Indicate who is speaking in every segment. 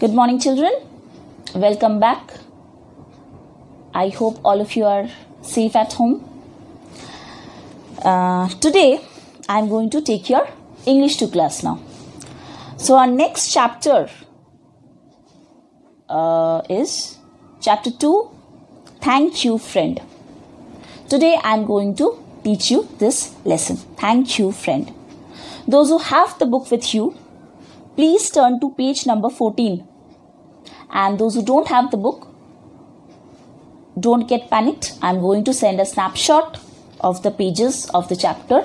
Speaker 1: Good morning, children. Welcome back. I hope all of you are safe at home. Uh, today, I'm going to take your English to class now. So, our next chapter uh, is chapter 2 Thank You, Friend. Today, I'm going to teach you this lesson. Thank you, friend. Those who have the book with you, please turn to page number 14. And those who don't have the book, don't get panicked. I'm going to send a snapshot of the pages of the chapter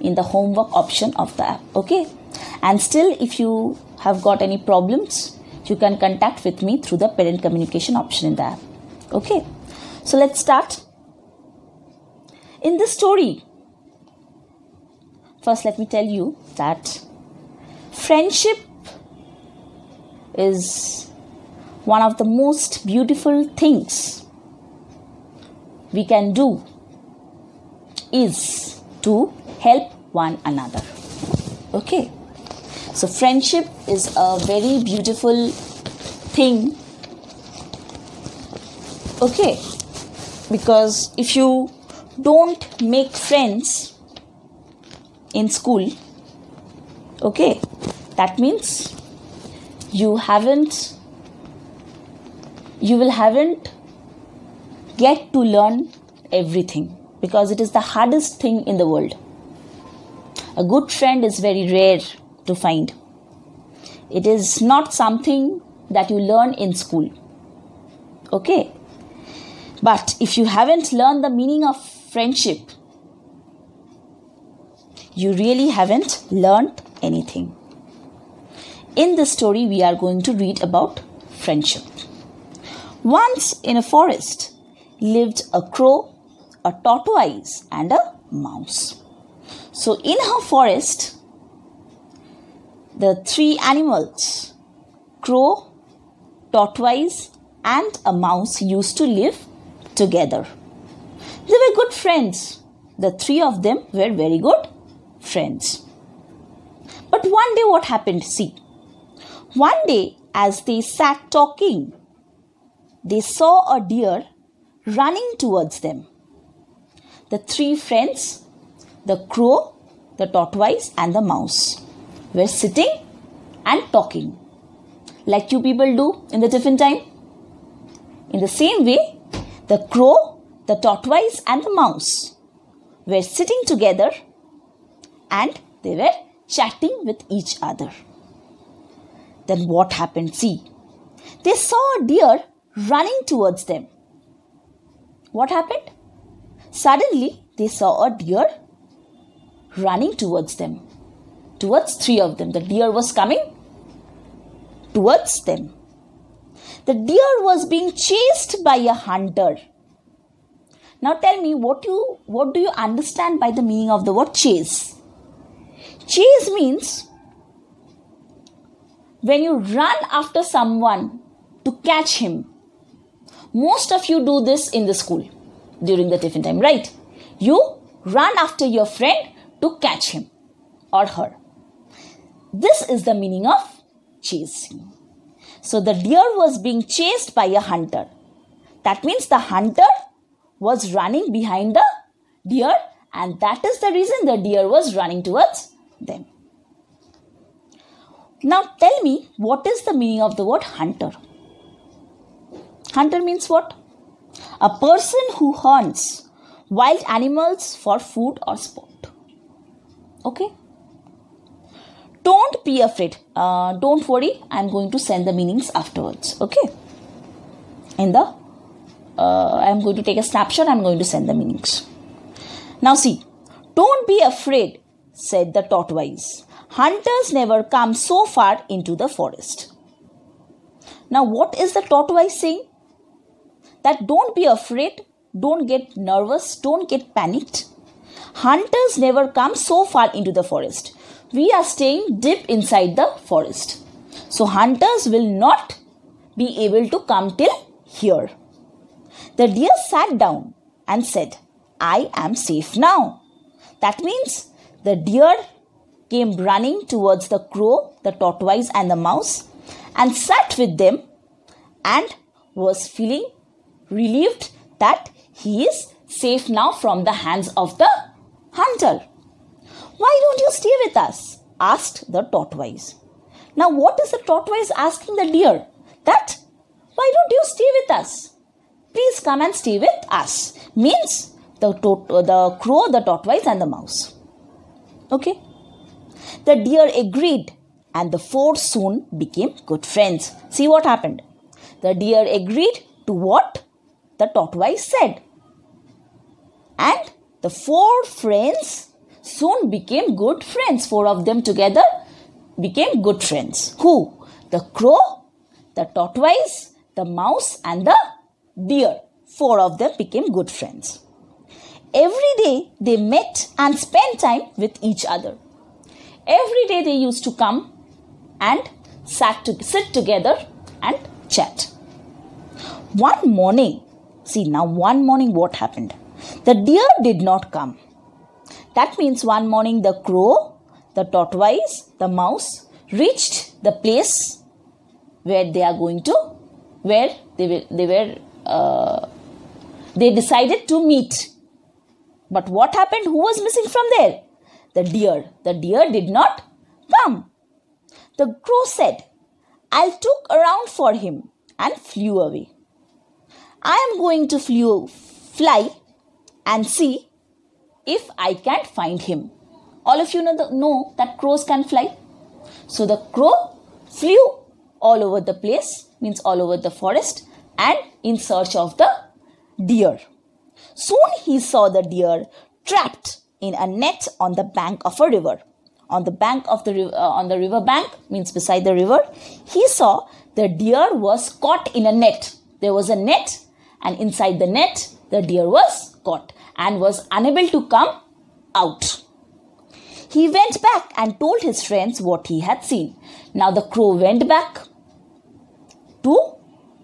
Speaker 1: in the homework option of the app. Okay? And still, if you have got any problems, you can contact with me through the parent communication option in the app. Okay? So let's start. In this story, first let me tell you that friendship is one of the most beautiful things we can do is to help one another. Okay. So friendship is a very beautiful thing. Okay. Because if you don't make friends in school okay that means you haven't you will haven't get to learn everything because it is the hardest thing in the world a good friend is very rare to find it is not something that you learn in school okay but if you haven't learned the meaning of friendship, you really haven't learned anything. In this story, we are going to read about friendship. Once in a forest lived a crow, a tortoise, and a mouse. So, in her forest, the three animals crow, tortoise, and a mouse used to live together. They were good friends. The three of them were very good friends. But one day, what happened? See, one day, as they sat talking, they saw a deer running towards them. The three friends, the crow, the tortoise, and the mouse, were sitting and talking like you people do in the tiffin time. In the same way, the crow, the tortoise, and the mouse were sitting together and they were chatting with each other. Then what happened? See, they saw a deer running towards them. What happened? Suddenly, they saw a deer running towards them. Towards three of them. The deer was coming towards them the deer was being chased by a hunter. Now tell me what you what do you understand by the meaning of the word chase? Chase means when you run after someone to catch him. Most of you do this in the school during the tiffin time, right? You run after your friend to catch him or her. This is the meaning of chasing. So the deer was being chased by a hunter. That means the hunter was running behind the deer, and that is the reason the deer was running towards them. Now tell me, what is the meaning of the word hunter? Hunter means what? A person who hunts wild animals for food or sport. Okay? don't be afraid. Uh, don't worry. I'm going to send the meanings afterwards. Okay? In the uh, i'm going to take a snapshot. I'm going to send the meanings. Now see don't be afraid said the tortoise. Hunters never come so far into the forest. Now what is the tortoise saying that don't be afraid don't get nervous don't get panicked hunters never come so far into the forest we are staying deep inside the forest. So hunters will not be able to come till here. The deer sat down and said, I am safe now. That means the deer came running towards the crow, the tortoise, and the mouse, and sat with them and was feeling relieved that he is safe now from the hands of the hunter. Why don't you stay with us? asked the tortoise. Now, what is the tortoise asking the deer? That, why don't you stay with us? Please come and stay with us. Means the, the crow, the tortoise, and the mouse. Okay? The deer agreed, and the four soon became good friends. See what happened? The deer agreed to what the tortoise said. And the four friends soon became good friends. Four of them together became good friends. Who? The crow, the tortoise, the mouse, and the deer. Four of them became good friends. Every day they met and spent time with each other. Every day they used to come and sat to sit together and chat. One morning, see now one morning what happened? The deer did not come. That means one morning the crow, the tortoise, the mouse reached the place where they are going to, where they were, they were, uh, they decided to meet. But what happened? Who was missing from there? The deer. The deer did not come. The crow said, I'll look around for him and flew away. I am going to flew, fly and see if I can't find him. All of you know, the, know that crows can fly. So the crow flew all over the place, means all over the forest, and in search of the deer. Soon he saw the deer trapped in a net on the bank of a river. On the bank of the uh, on the river bank means beside the river, he saw the deer was caught in a net. There was a net, and inside the net, the deer was caught and was unable to come out. He went back and told his friends what he had seen. Now the crow went back to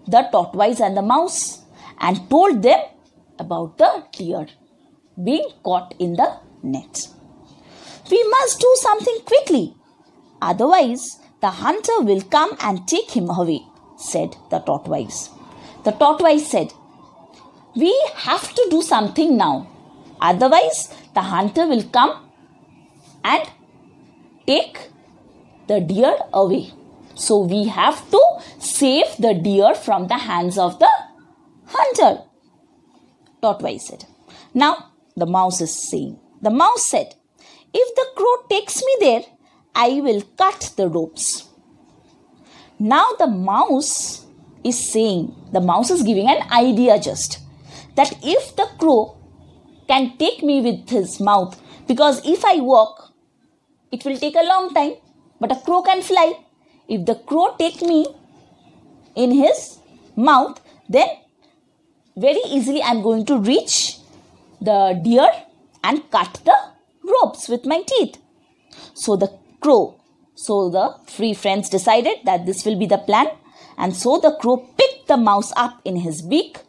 Speaker 1: the tortoise and the mouse and told them about the deer being caught in the net. We must do something quickly, otherwise, the hunter will come and take him away, said the tortoise. The tortoise said, We have to do something now, otherwise, the hunter will come and take the deer away. So, we have to save the deer from the hands of the hunter. Tortoise said. Now, the mouse is saying, The mouse said, If the crow takes me there, I will cut the ropes. Now, the mouse is saying, the mouse is giving an idea just that if the crow can take me with his mouth, because if I walk, it will take a long time, but a crow can fly. If the crow take me in his mouth, then very easily I am going to reach the deer and cut the ropes with my teeth. So the crow, so the three friends decided that this will be the plan. And so the crow picked the mouse up in his beak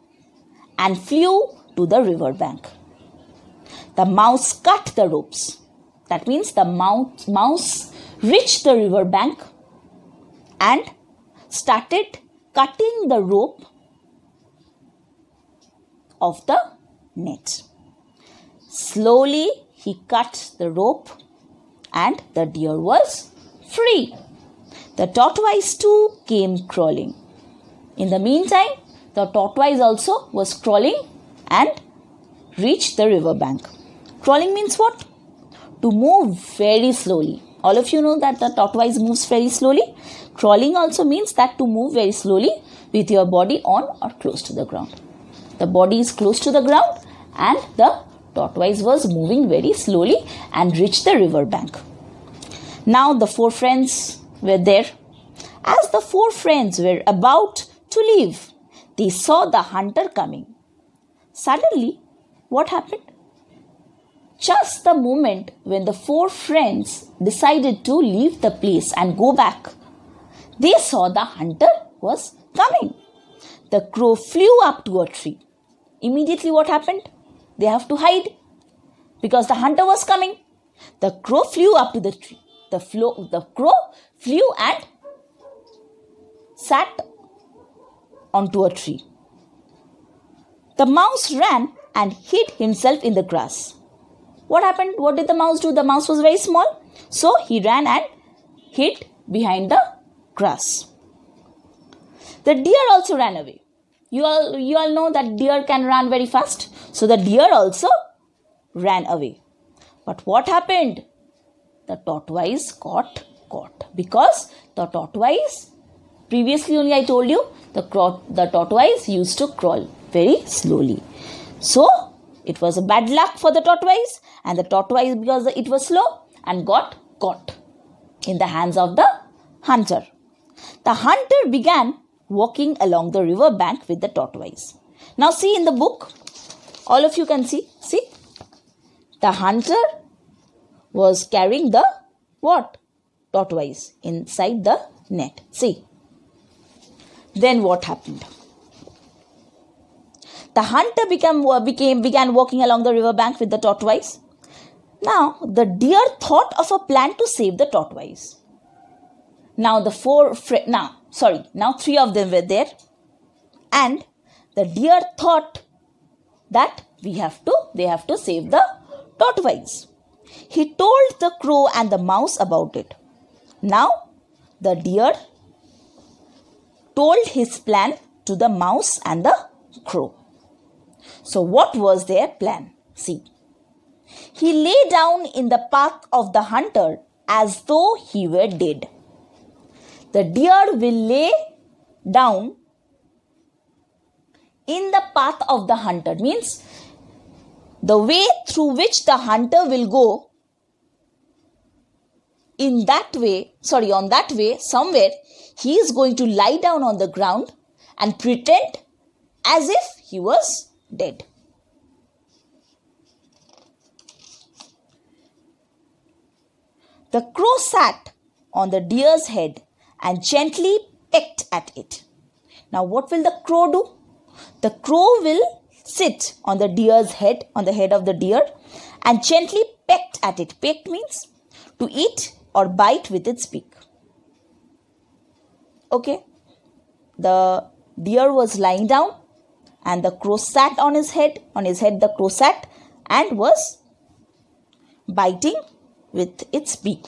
Speaker 1: and flew to the river bank. The mouse cut the ropes. That means the mouse, mouse reached the river bank and started cutting the rope of the net. Slowly he cut the rope and the deer was free. The tortoise too came crawling. In the meantime, the tortoise also was crawling and reached the river bank. Crawling means what? To move very slowly. All of you know that the tortoise moves very slowly. Crawling also means that to move very slowly with your body on or close to the ground. The body is close to the ground and the tortoise was moving very slowly and reached the river bank. Now the four friends were there. As the four friends were about to leave, they saw the hunter coming. Suddenly, what happened? Just the moment when the four friends decided to leave the place and go back, they saw the hunter was coming. The crow flew up to a tree. Immediately, what happened? They have to hide because the hunter was coming. The crow flew up to the tree. The, the crow flew and sat onto a tree. The mouse ran and hid himself in the grass. What happened? What did the mouse do? The mouse was very small. So he ran and hid behind the grass. The deer also ran away. You all, you all know that deer can run very fast. So the deer also ran away. But what happened? The tortoise got caught because the tortoise, previously only I told you, the, the tortoise used to crawl very slowly. So it was a bad luck for the tortoise, and the tortoise, because it was slow, and got caught in the hands of the hunter. The hunter began walking along the river bank with the tortoise. Now, see in the book, all of you can see. See, the hunter was carrying the what? Tortoise inside the net. See. Then what happened? The hunter became, became, began walking along the river bank with the tortoise. Now, the deer thought of a plan to save the tortoise. Now, the four, fr- now, sorry, now three of them were there. And the deer thought that we have to, they have to save the tortoise. He told the crow and the mouse about it. Now, the deer told his plan to the mouse and the crow. So, what was their plan? See. He lay down in the path of the hunter as though he were dead. The deer will lay down in the path of the hunter means the way through which the hunter will go in that way sorry on that way somewhere he is going to lie down on the ground and pretend as if he was dead. The crow sat on the deer's head and gently pecked at it. Now, what will the crow do? The crow will sit on the deer's head, on the head of the deer, and gently pecked at it. Pecked means to eat or bite with its beak. Okay, the deer was lying down and the crow sat on his head. On his head, the crow sat and was biting with its beak.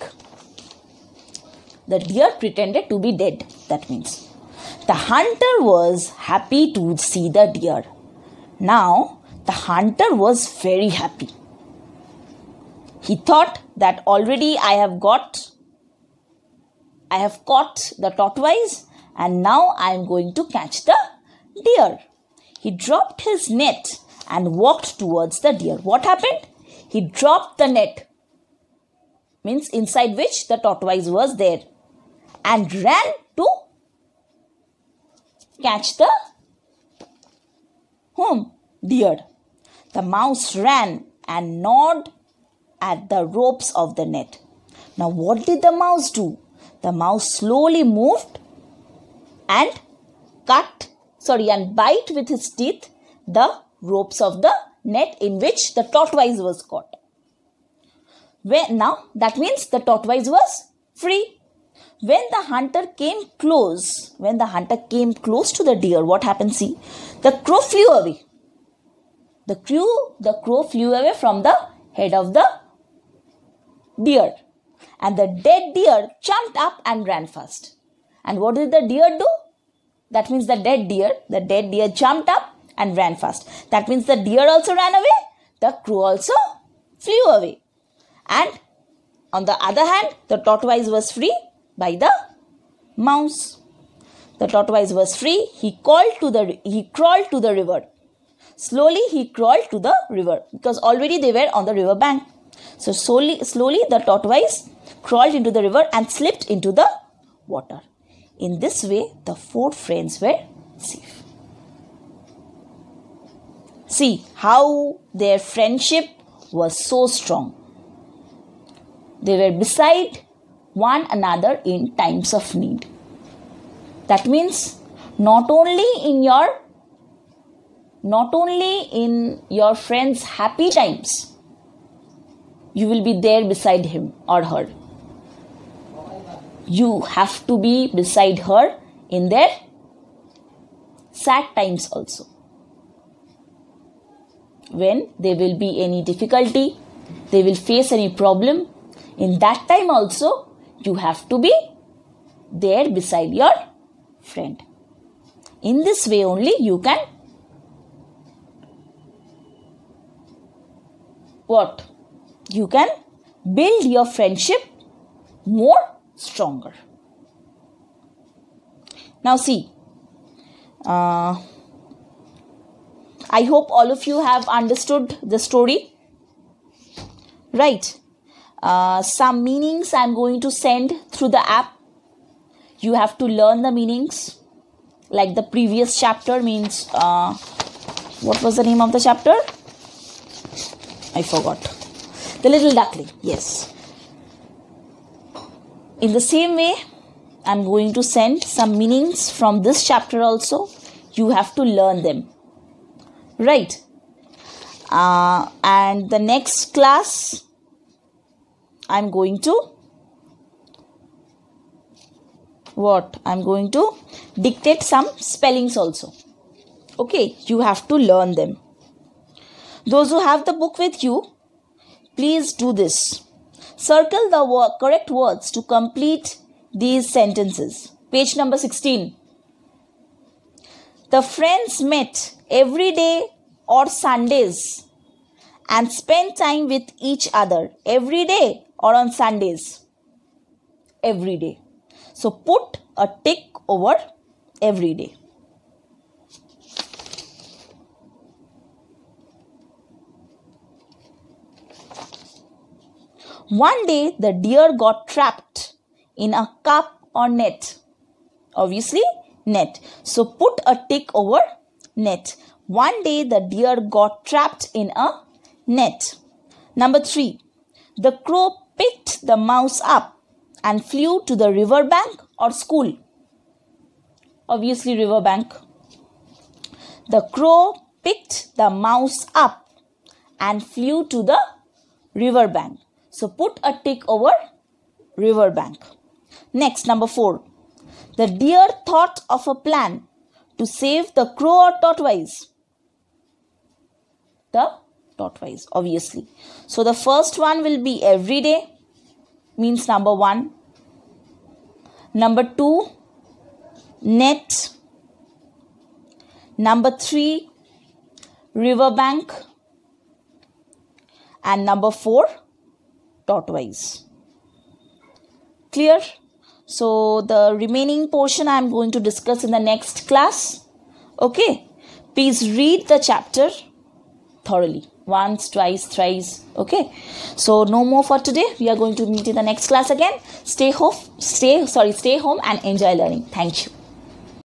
Speaker 1: The deer pretended to be dead, that means. The hunter was happy to see the deer. Now, the hunter was very happy. He thought that already I have got, I have caught the tortoise and now I am going to catch the deer. He dropped his net and walked towards the deer. What happened? He dropped the net, means inside which the tortoise was there, and ran to catch the whom? Deer. The mouse ran and gnawed at the ropes of the net. Now, what did the mouse do? The mouse slowly moved and cut sorry, and bite with his teeth the ropes of the net in which the tortoise was caught. Where, now, that means the tortoise was free. When the hunter came close, when the hunter came close to the deer, what happened? See, the crow flew away. The crow, the crow flew away from the head of the deer. And the dead deer jumped up and ran fast. And what did the deer do? That means the dead deer, the dead deer jumped up and ran fast. That means the deer also ran away, the crow also flew away. And on the other hand, the tortoise was free by the mouse. The tortoise was free. He called to the he crawled to the river. Slowly he crawled to the river because already they were on the river bank. So slowly, slowly the tortoise crawled into the river and slipped into the water. In this way, the four friends were safe. See how their friendship was so strong. They were beside one another in times of need. That means not only in your not only in your friend's happy times you will be there beside him or her you have to be beside her in their sad times also. When there will be any difficulty, they will face any problem, in that time also you have to be there beside your friend. In this way only you can what? You can build your friendship more stronger. Now, see, uh, I hope all of you have understood the story. Right. Uh, some meanings I'm going to send through the app. You have to learn the meanings. Like the previous chapter means, uh, what was the name of the chapter? I forgot. The little duckling, yes. In the same way, I'm going to send some meanings from this chapter also. You have to learn them. Right. Uh, and the next class, I'm going to what? I'm going to dictate some spellings also. Okay, you have to learn them. Those who have the book with you, please do this. Circle the correct words to complete these sentences. Page number 16. The friends met every day or Sundays and spent time with each other every day or on Sundays. Every day. So put a tick over every day. One day the deer got trapped in a cup or net. Obviously, net. So put a tick over net. One day the deer got trapped in a net. Number three, the crow picked the mouse up and flew to the river bank or school. Obviously, river bank. The crow picked the mouse up and flew to the river bank. So put a tick over river bank. Next, number four. The deer thought of a plan to save the crow or tortoise. The tortoise, obviously. So the first one will be every day, means number one. Number two, net. Number three, riverbank. And number four, tortoise. Clear? So the remaining portion I am going to discuss in the next class. Okay. Please read the chapter thoroughly. Once, twice, thrice. Okay. So no more for today. We are going to meet in the next class again. Stay home. Stay sorry. Stay home and enjoy learning. Thank you.